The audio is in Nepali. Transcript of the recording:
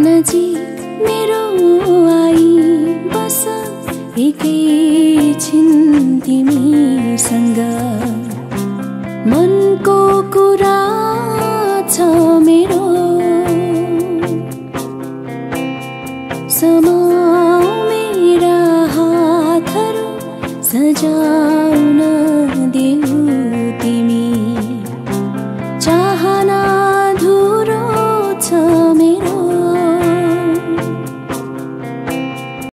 नजिक मेरो आई बस एकैछिन तिमीसँग। मनको कुरा छ मेरो। समा मेरा हातहरू सजा